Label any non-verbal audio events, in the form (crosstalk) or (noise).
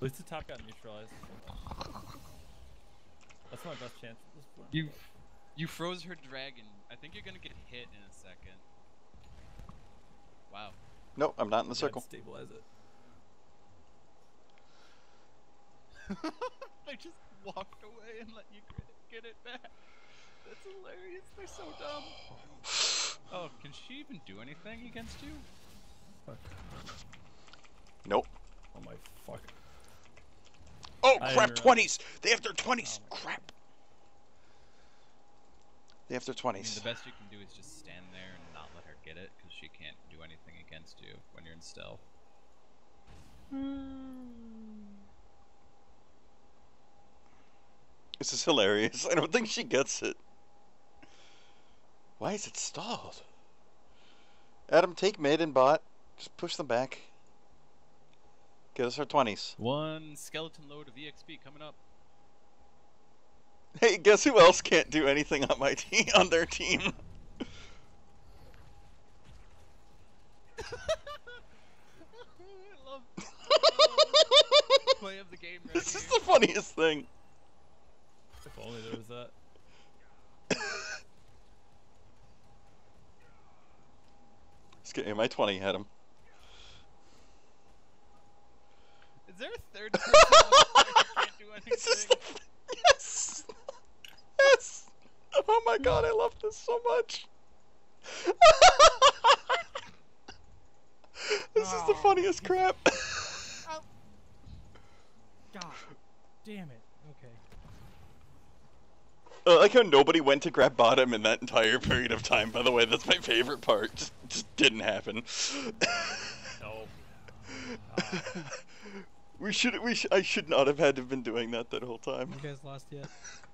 At least the top got neutralized. That's my best chance at this point. You, you froze her dragon. I think you're gonna get hit in a second. Wow. No, I'm not in the Yeah, circle. Stabilize it. (laughs) they just walked away and let you get it, get it back. That's hilarious. They're so dumb. (sighs) Oh, can she even do anything against you? Fuck. Nope. Oh my fuck. Oh I crap! Twenties. They have their twenties. Oh crap. They have their I mean, twenties. the best you can do is just stand there and not let her get it, because she can't do anything against you when you're in stealth. Hmm. This is hilarious. (laughs) I don't think she gets it. Why is it stalled? Adam, take mid and bot. Just push them back. Get us our twenties. One skeleton load of EXP coming up. Hey, guess who else can't do anything on my team (laughs) on their team? Love (laughs) play of the game right this is the funniest thing. If only there was that. Let's get my twenty, Adam. Is there a third (laughs) person who can't do (laughs) This is anything? the, yes, yes. Oh my god, I love this so much. (laughs) this is the funniest crap. Oh. God damn it. Okay. I like how nobody went to grab bottom in that entire period of time. By the way, that's my favorite part. Just, just didn't happen. No. We should, we sh- I should not have had to have been doing that that whole time. You guys lost yet? (laughs)